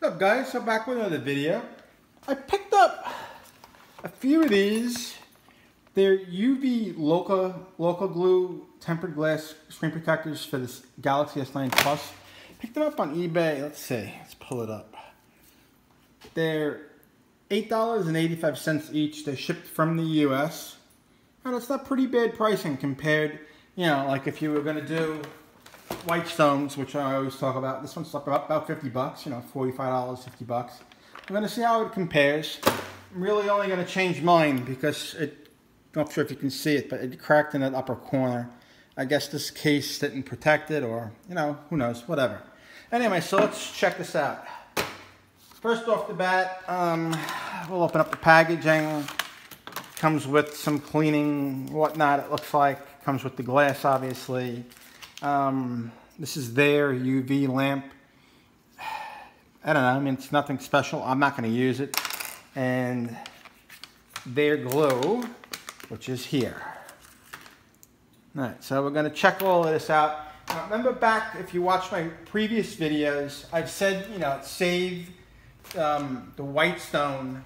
What's up guys? So back with another video. I picked up a few of these. They're UV LOCA, LOCA glue tempered glass screen protectors for this Galaxy S9 Plus. Picked them up on eBay. Let's see. Let's pull it up. They're $8.85 each. They're shipped from the US. And it's not pretty bad pricing compared, you know, like if you were going to do Whitestones, which I always talk about. This one's about, about 50 bucks, you know, $45, 50 bucks. I'm to see how it compares. I'm really only to change mine because it, I'm not sure if you can see it, but it cracked in that upper corner. I guess this case didn't protect it or, you know, who knows, whatever. Anyway, so let's check this out. First off the bat, um, we'll open up the packaging. Comes with some cleaning, whatnot, it looks like. Comes with the glass, obviously. Um, this is their UV lamp. I don't know, I mean, it's nothing special. I'm not going to use it. And their glue, which is here. All right, so we're going to check all of this out. Now, remember back, if you watch my previous videos, I've said, you know, save um, the Whitestone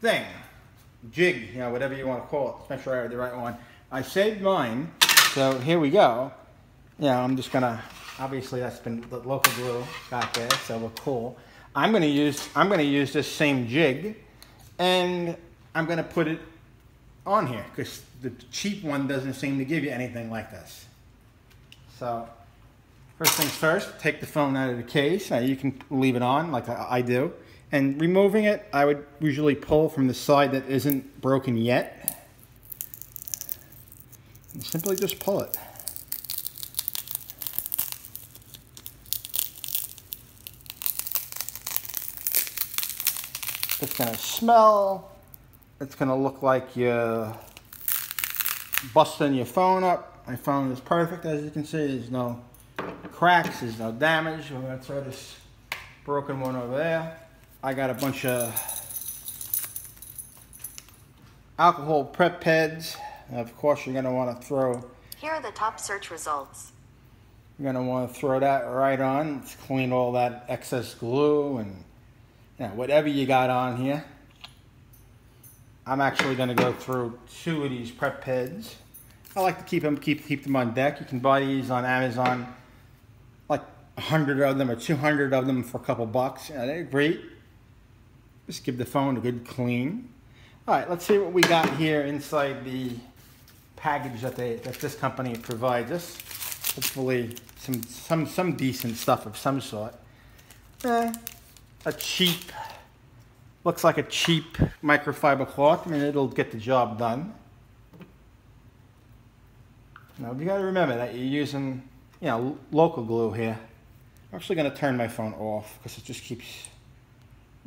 thing, jig, you know, whatever you want to call it. Let's make sure I have the right one. I saved mine so here we go. Yeah, I'm just gonna, obviously that's been the LOCA glue back there, so we're cool. I'm gonna use, I'm gonna use this same jig and I'm gonna put it on here because the cheap one doesn't seem to give you anything like this. So first things first, take the phone out of the case. Now you can leave it on like I do. And removing it, I would usually pull from the side that isn't broken yet and simply just pull it. It's to smell. It's to look like you're busting your phone up. My phone is perfect, as you can see. There's no cracks, there's no damage. I'm to throw this broken one over there. I got a bunch of alcohol prep pads of course, you're going to want to throw. Here are the top search results. You're going to want to throw that right on. Let's clean all that excess glue and you know, whatever you got on here. I'm actually going to go through two of these prep pads. I like to keep them keep keep them on deck. You can buy these on Amazon, like a hundred of them or two hundred of them for a couple bucks. Yeah, they're great. Just give the phone a good clean. All right, let's see what we got here inside the package that they that this company provides us. Hopefully, some some some decent stuff of some sort. Eh, a cheap looks like a cheap microfiber cloth. I mean, it'll get the job done. Now, you got to remember that you're using, you know, LOCA glue here. I'm actually going to turn my phone off because it just keeps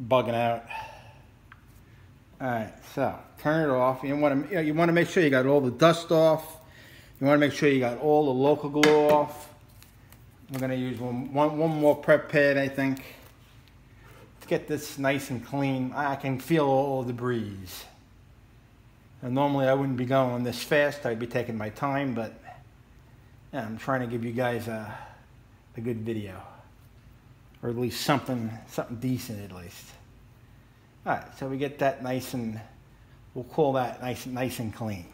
bugging out. All right, so turn it off. You want to you, want to make sure you got all the dust off. You want to make sure you got all the LOCA glue off. We're to use one, one, one more prep pad, I think. Let's get this nice and clean. I can feel all the breeze. And normally I wouldn't be going this fast. I'd be taking my time, but yeah, I'm trying to give you guys a, a good video. Or at least something, something decent at least. All right, so we get that nice and, we'll call that nice, nice and clean.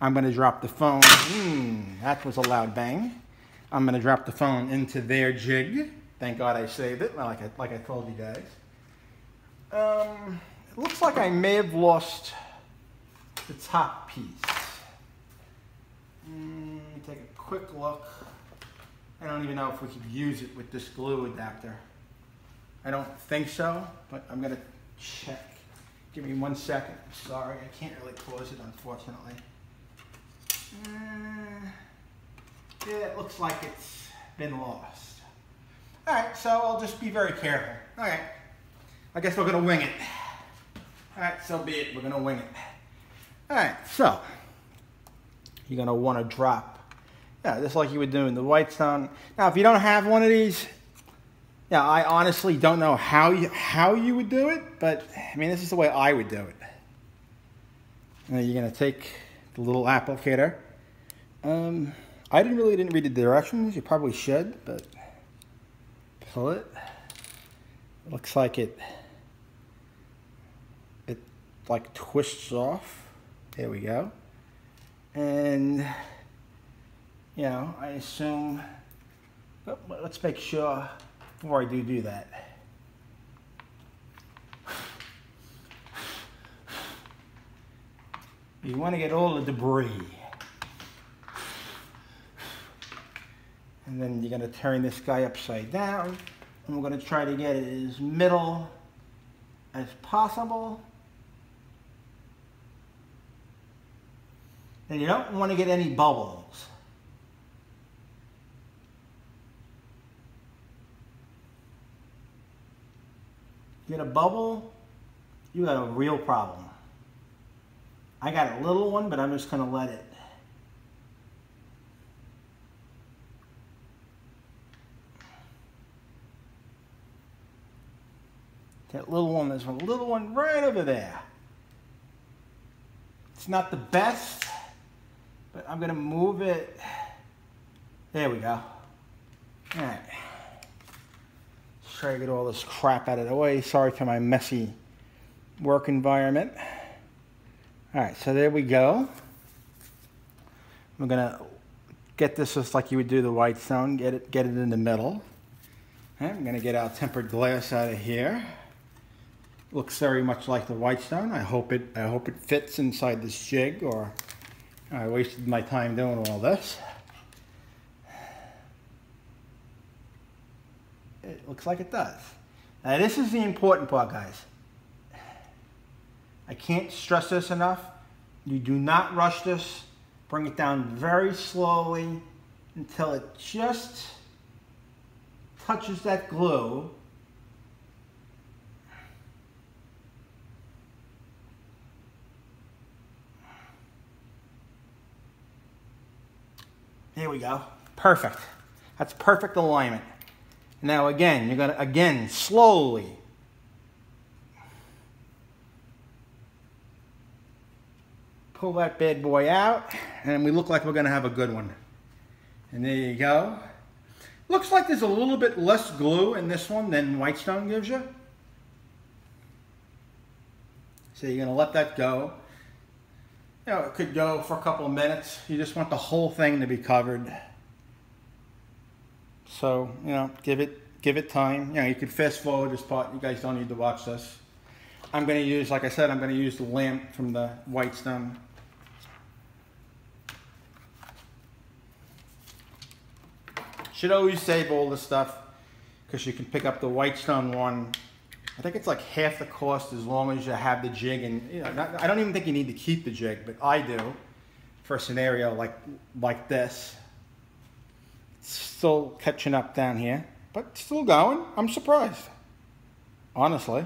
I'm gonna drop the phone, mm, that was a loud bang. I'm gonna drop the phone into their jig. Thank God I saved it, like I, like I told you guys. Um, it looks like I may have lost the top piece. Mm, take a quick look. I don't even know if we could use it with this glue adapter. I don't think so, but I'm gonna check. Give me one second. Sorry, I can't really close it, unfortunately. Uh, yeah, it looks like it's been lost. All right, so I'll just be very careful. All right, I guess we're gonna wing it. All right, so be it, we're gonna wing it. All right, so you're gonna wanna drop, yeah, just like you would do in the Whitestone. Now, if you don't have one of these, yeah, I honestly don't know how you, how you would do it, but I mean, this is the way I would do it. Now you're gonna take the little applicator. Um, I didn't really didn't read the directions. You probably should, but pull it. looks like it it like twists off. There we go. And you know, I assume but let's make sure before I do do that. You want to get all the debris. And then you're going to turn this guy upside down. And we're going to try to get it as middle as possible. And you don't want to get any bubbles. Get a bubble, you got a real problem. I got a little one, but I'm just going to let it. That little one, there's a little one right over there. It's not the best, but I'm going to move it. There we go. All right. Try to get all this crap out of the way. Sorry for my messy work environment. All right, so there we go. I'm gonna get this just like you would do the Whitestone, get it, get it in the middle. Okay, I'm gonna get our tempered glass out of here. Looks very much like the Whitestone. I hope it, I hope it fits inside this jig or I wasted my time doing all this. It looks like it does. Now this is the important part, guys. I can't stress this enough. You do not rush this. Bring it down very slowly until it just touches that glue. There we go. Perfect. That's perfect alignment. Now again, you're going to, again, slowly pull that bad boy out, and we look like we're gonna have a good one. And there you go. Looks like there's a little bit less glue in this one than Whitestone gives you. So you're gonna let that go. You know, it could go for a couple of minutes. You just want the whole thing to be covered. So, you know, give it give it time. You know, you could fast forward this part. You guys don't need to watch this. I'm going to use, like I said, I'm going to use the lamp from the white Whitestone Should always save all this stuff because you can pick up the Whitestone one. I think it's like half the cost as long as you have the jig and you know, not, I don't even think you need to keep the jig, but I do for a scenario like like this. Still catching up down here, but still going. I'm surprised, honestly.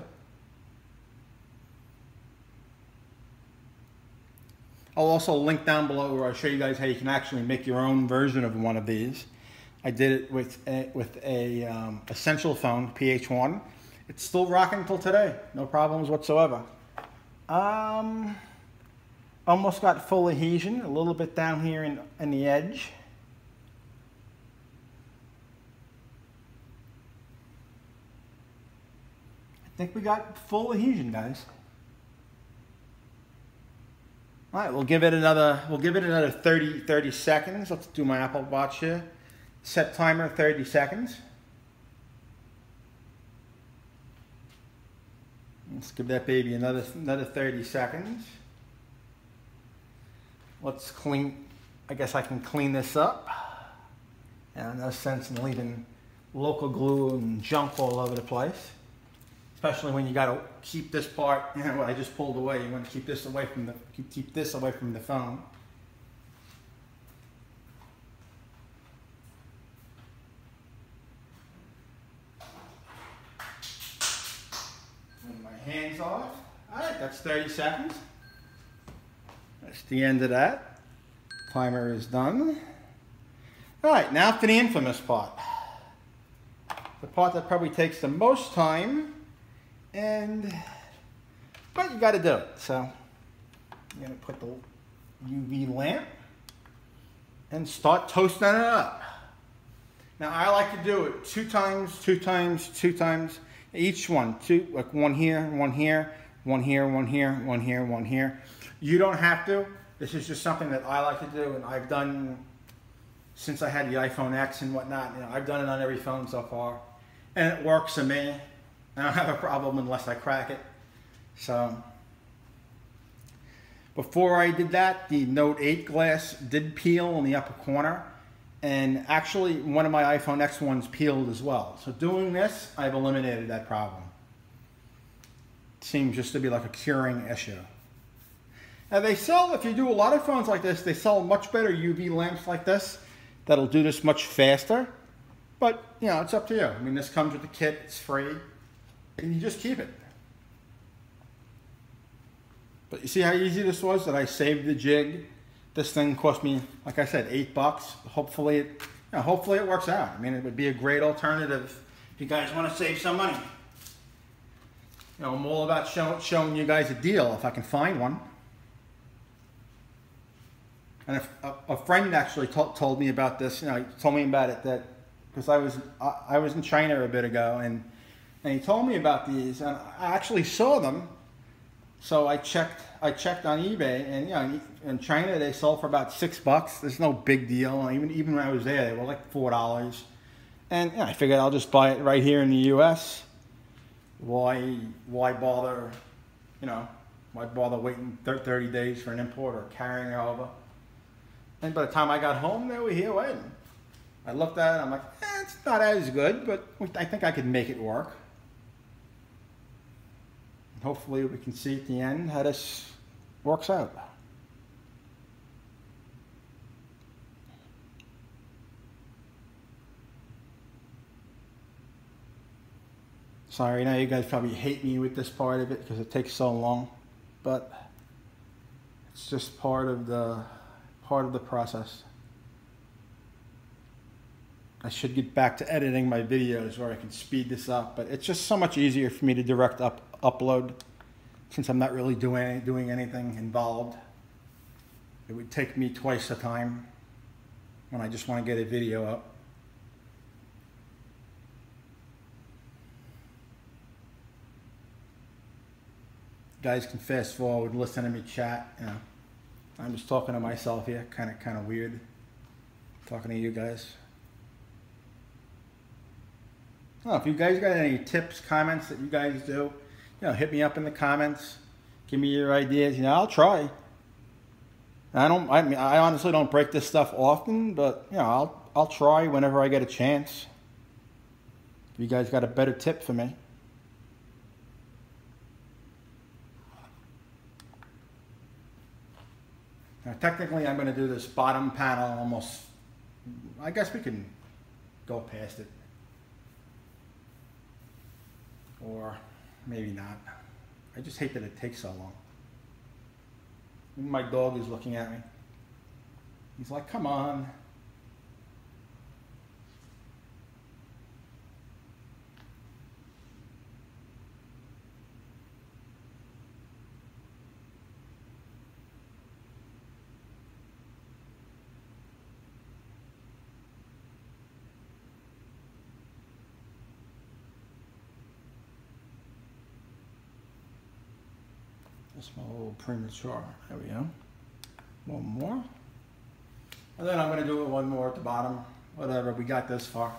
I'll also link down below where I show you guys how you can actually make your own version of one of these. I did it with a, with a um, essential phone, PH1. It's still rocking till today, no problems whatsoever. Um, almost got full adhesion, a little bit down here in, in the edge. Think we got full adhesion, guys. All right, we'll give it another, we'll give it another 30, 30 seconds. Let's do my Apple Watch here. Set timer 30 seconds. Let's give that baby another, another 30 seconds. Let's clean, I guess I can clean this up. And no sense in leaving LOCA glue and junk all over the place. Especially when you got to keep this part, you know, what I just pulled away. You want to keep this away from the, keep this away from the phone. My hands off. All right, that's 30 seconds. That's the end of that. Timer is done. All right, now for the infamous part. The part that probably takes the most time and, but you gotta do it. So, I'm gonna put the UV lamp and start toasting it up. Now I like to do it two times, two times, two times Each one, two, like one here, one here, one here, one here, one here, one here. You don't have to. This is just something that I like to do, and I've done since I had the iPhone X and whatnot. You know, I've done it on every phone so far, and it works for me. I don't have a problem unless I crack it. So before I did that, the Note 8 glass did peel in the upper corner. And actually, one of my iPhone X ones peeled as well. So doing this, I've eliminated that problem. Seems just to be like a curing issue. Now they sell, if you do a lot of phones like this, they sell much better UV lamps like this that'll do this much faster. But, you know, it's up to you. I mean, this comes with the kit, it's free, and you just keep it. But you see how easy this was that I saved the jig? This thing cost me, like I said, eight bucks. Hopefully it, you know, hopefully it works out. I mean, it would be a great alternative if you guys want to save some money. You know, I'm all about show, showing you guys a deal if I can find one. And a, a friend actually told me about this. You know, told me about it that because I was I, I was in China a bit ago, and and he told me about these, and I actually saw them so I checked, I checked on eBay, and you know, in China they sold for about six bucks. There's no big deal. Even even when I was there, they were like four dollars. And you know, I figured I'll just buy it right here in the U.S. Why why bother? You know, why bother waiting 30 days for an import or carrying it over? And by the time I got home, they were here waiting. I looked at it, I'm like, eh, it's not as good, but I think I could make it work hopefully we can see at the end how this works out. Sorry, now you guys probably hate me with this part of it because it takes so long, but it's just part of the part of the process. I should get back to editing my videos where I can speed this up, but it's just so much easier for me to direct up upload since I'm not really doing doing anything involved. It would take me twice the time when I just want to get a video up. guys can fast forward, listen to me chat. You know, I'm just talking to myself here, kind of kind of weird, talking to you guys. If you guys got any tips, comments that you guys do, you know, hit me up in the comments. Give me your ideas. You know, I'll try. I don't. I mean, I honestly don't break this stuff often, but you know, I'll I'll try whenever I get a chance. If you guys got a better tip for me. Now, technically, I'm going to do this bottom panel almost. I guess we can go past it or maybe not. I just hate that it takes so long. My dog is looking at me. He's like, come on. That's my premature. There we go. One more. And then I'm going to do it one more at the bottom. Whatever, we got this far.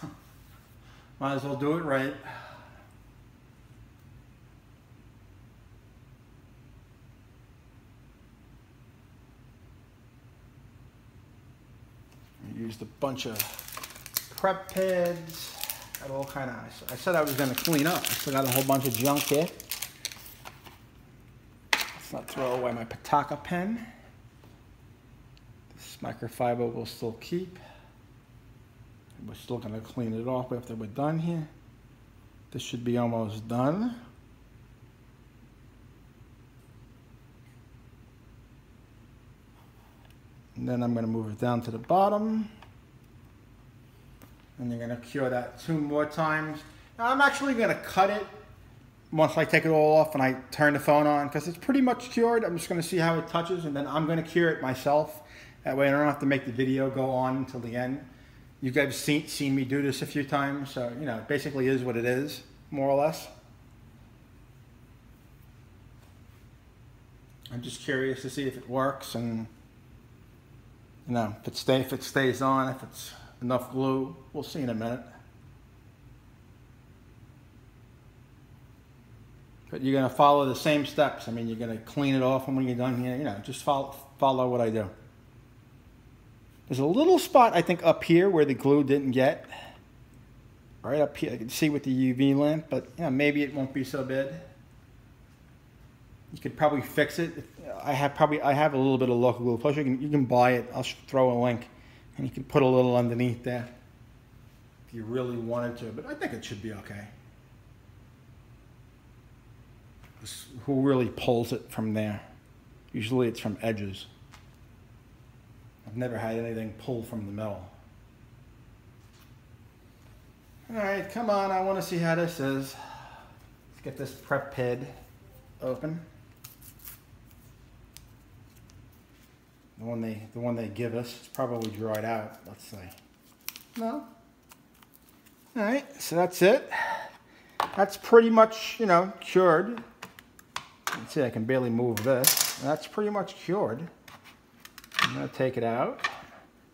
Might as well do it right. used a bunch of prep pads. Got all kind of. I said I was going to clean up. I still got a whole bunch of junk here throw away my Pataka pen. This microfiber will still keep. We're still going to clean it off after we're done here. This should be almost done. And then I'm going to move it down to the bottom. And you're going to cure that two more times. Now I'm actually going to cut it once I take it all off and I turn the phone on, because it's pretty much cured, I'm just going to see how it touches, and then I'm going to cure it myself. That way I don't have to make the video go on until the end. You guys seen, seen me do this a few times, so, you know, it basically is what it is. more or less. I'm just curious to see if it works and you know if it stay if it stays on, if it's enough glue. We'll see in a minute. But you're gonna follow the same steps. I mean, you're gonna clean it off, and when you're done here, you know, just follow follow what I do. There's a little spot I think up here where the glue didn't get. Right up here, I can see with the UV lamp, but you know, maybe it won't be so bad. You could probably fix it. I have probably I have a little bit of LOCA glue. Plus, you can you can buy it. I'll throw a link, and you can put a little underneath there if you really wanted to. But I think it should be okay. Who really pulls it from there. Usually it's from edges. I've never had anything pulled from the middle. All right, come on, I want to see how this is. Let's get this prep pid open. The one they the one they give us is probably dried out, let's say. No. All right, so that's it. That's pretty much, you know, cured. See I can barely move this. That's pretty much cured. I'm gonna take it out.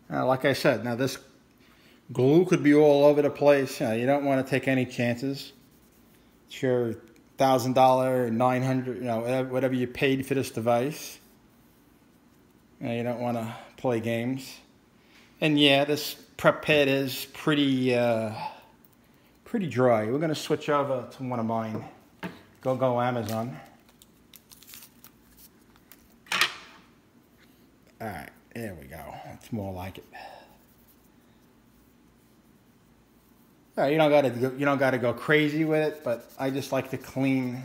Now, like I said, now this glue could be all over the place. You, know, you don't want to take any chances. It's your thousand dollar, nine hundred, you know, whatever you paid for this device. You, know, you don't want to play games. And yeah, this prep pad is pretty, uh, pretty dry. We're gonna switch over to one of mine. Go go Amazon. All right, there we go. That's more like it. All right, you don't gotta go, you don't gotta go crazy with it, but I just like to clean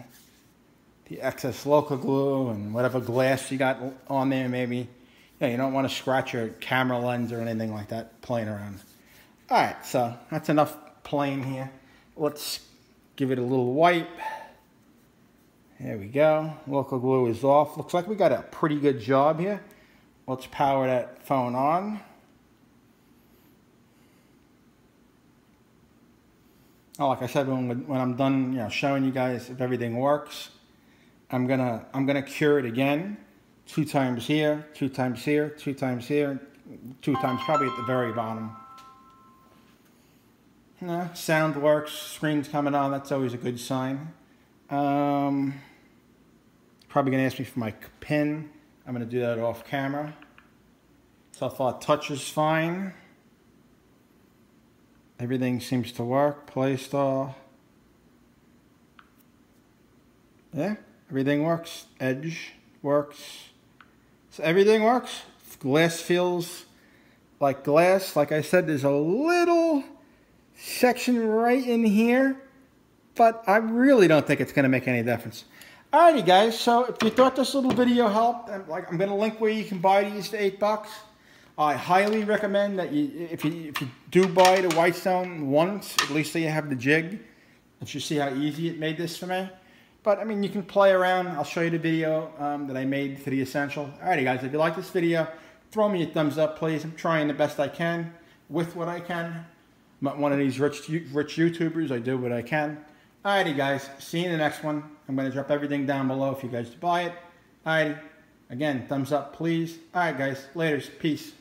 the excess LOCA glue and whatever glass you got on there. Maybe yeah, you don't want to scratch your camera lens or anything like that playing around. All right, so that's enough playing here. Let's give it a little wipe. There we go. LOCA glue is off. Looks like we got a pretty good job here. Let's power that phone on. Oh, like I said, when, when I'm done, you know, showing you guys if everything works, I'm gonna I'm gonna cure it again, two times here, two times here, two times here, two times probably at the very bottom. No, sound works, screen's coming on, that's always a good sign. Um, probably gonna ask me for my pin. I'm going to do that off camera. So thought touch is fine. Everything seems to work. Play store. Yeah, everything works. Edge works. So everything works. Glass feels like glass. Like I said, there's a little section right in here, but I really don't think it's going to make any difference. Alrighty guys, so if you thought this little video helped, like I'm gonna link where you can buy these for eight bucks. I highly recommend that you, if you if you do buy the Whitestone once, at least so you have the jig. And you see how easy it made this for me. But I mean, you can play around. I'll show you the video um, that I made for the Essential. Alrighty guys, if you like this video, throw me a thumbs up, please. I'm trying the best I can with what I can. I'm not one of these rich rich YouTubers. I do what I can. Alrighty guys, see you in the next one. I'm to drop everything down below if you guys buy it. Alrighty, again, thumbs up please. Alright guys, laters, peace.